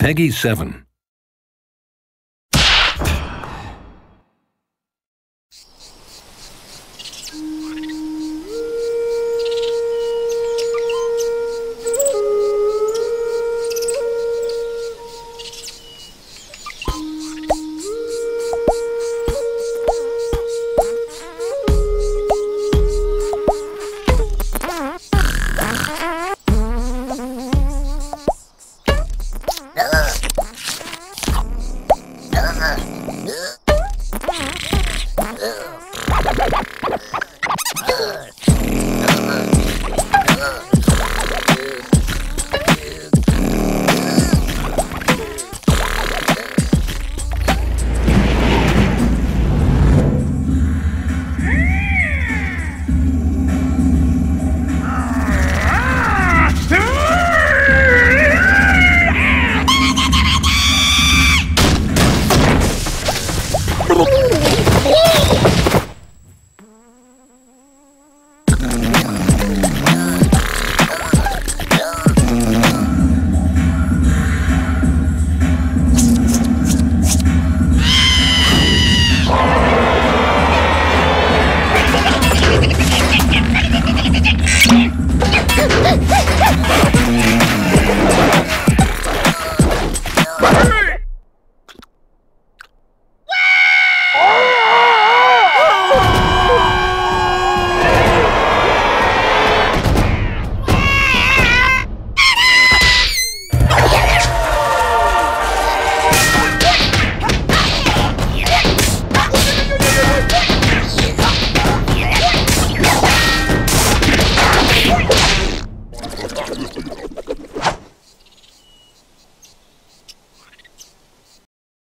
Peggy 7. maluco.